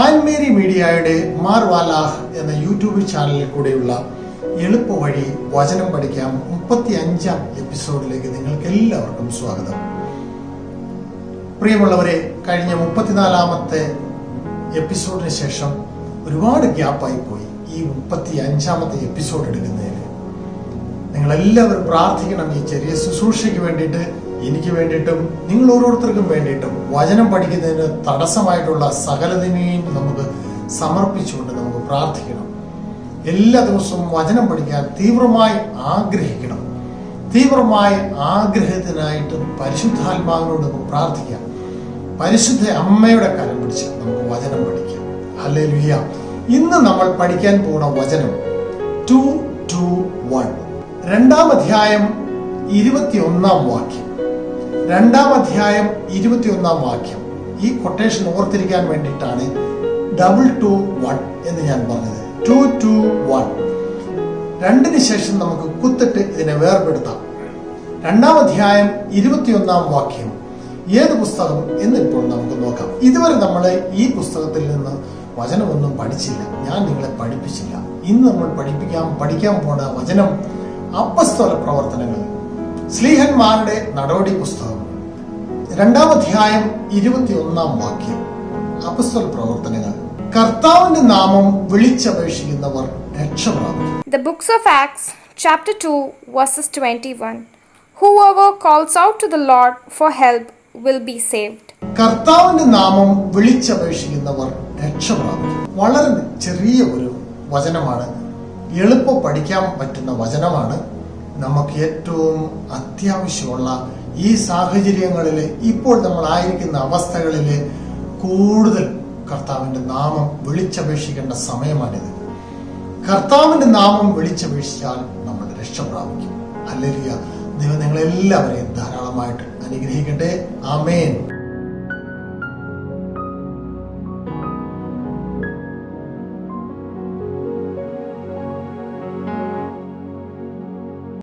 ആൻമേരി മീഡിയയുടെ മാർ വാലാഹ് എന്ന യൂട്യൂബ് ചാനലിൽ കൂടെയുള്ള എളുപ്പ വഴി വചനം പഠിക്കാം മുപ്പത്തി അഞ്ചാം എപ്പിസോഡിലേക്ക് നിങ്ങൾക്ക് എല്ലാവർക്കും സ്വാഗതം. പ്രിയമുള്ളവരെ കഴിഞ്ഞ മുപ്പത്തിനാലാമത്തെ എപ്പിസോഡിന് ശേഷം ഒരുപാട് ഗ്യാപ്പായി പോയി ഈ മുപ്പത്തി അഞ്ചാമത്തെ എപ്പിസോഡ് എടുക്കുന്നതിന്. നിങ്ങളെല്ലാവരും പ്രാർത്ഥിക്കണം ഈ ചെറിയ ശുശ്രൂഷയ്ക്ക് വേണ്ടിയിട്ട്. എനിക്ക് വേണ്ടിയിട്ടും നിങ്ങൾ ഓരോരുത്തർക്കും വേണ്ടിയിട്ടും വചനം പഠിക്കുന്നതിന് തടസ്സമായിട്ടുള്ള സകലതിനെയും നമുക്ക് സമർപ്പിച്ചുകൊണ്ട് നമുക്ക് പ്രാർത്ഥിക്കണം. എല്ലാ ദിവസവും വചനം പഠിക്കാൻ തീവ്രമായി ആഗ്രഹിക്കണം. തീവ്രമായ ആഗ്രഹത്തിനായിട്ട് പരിശുദ്ധാത്മാവിനോട് നമുക്ക് പ്രാർത്ഥിക്കാം. പരിശുദ്ധ അമ്മയുടെ കരം പിടിച്ച് നമുക്ക് വചനം പഠിക്കാം. അല്ലേ ഇന്ന് നമ്മൾ പഠിക്കാൻ പോകുന്ന വചനം ടു ടു വൺ രണ്ടാം അധ്യായം ഇരുപത്തിയൊന്നാം വാക്യം. രണ്ടാം അധ്യായം ഇരുപത്തിയൊന്നാം വാക്യം. ഈ കൊട്ടേഷൻ ഓർത്തിരിക്കാൻ വേണ്ടിയിട്ടാണ് ഡബിൾ ടു വൺ എന്ന് ഞാൻ പറഞ്ഞത്. ടു ടു വൺ രണ്ടിന് ശേഷം നമുക്ക് കുത്തിട്ട് ഇതിനെ വേർപെടുത്താം. രണ്ടാം അധ്യായം ഇരുപത്തിയൊന്നാം വാക്യം. ഏത് പുസ്തകം എന്നിപ്പോൾ നമുക്ക് നോക്കാം. ഇതുവരെ നമ്മൾ ഈ പുസ്തകത്തിൽ നിന്ന് വചനമൊന്നും പഠിച്ചില്ല. ഞാൻ നിങ്ങളെ പഠിപ്പിച്ചില്ല. ഇന്ന് നമ്മൾ പഠിപ്പിക്കാൻ പഠിക്കാൻ പോണ വചനം അപ്പസ്തോല പ്രവർത്തനങ്ങൾ. സ്ലീഹന്മാരുടെ നടപടി പുസ്തകം രണ്ടാം അധ്യായം ഇരുപത്തിയൊന്നാം വാക്യം. അപ്പസ്തോല പ്രവർത്തനങ്ങൾ. കർത്താവിന്റെ നാമം വിളിച്ചപേക്ഷിക്കുന്നവർ രക്ഷപ്രാപിക്കും. The books of Acts, chapter 2, verses 21. Whoever calls out to the Lord for help will be saved. കർത്താവിന്റെ നാമം വിളിച്ചപേക്ഷിക്കുന്നവർ രക്ഷപ്രാപിക്കും. വളരെ ചെറിയ ഒരു വചനമാണ്. എളുപ്പം പഠിക്കാൻ പറ്റുന്ന വചനമാണ് നമുക്ക് ഏറ്റവും അത്യാവശ്യമുള്ള ഈ സാഹചര്യങ്ങളിൽ ഇപ്പോൾ നമ്മൾ ആയിരിക്കുന്ന അവസ്ഥകളിൽ കൂടുതൽ കർത്താവിന്റെ നാമം വിളിച്ചപേക്ഷിക്കേണ്ട സമയമാണിത്. കർത്താവിന്റെ നാമം വിളിച്ചപേക്ഷിച്ചാൽ നമ്മൾ രക്ഷപ്രാപിക്കും. അല്ലെങ്കിൽ ദൈവം നിങ്ങളെല്ലാവരെയും ധാരാളമായിട്ട് അനുഗ്രഹിക്കട്ടെ. ആമേൻ.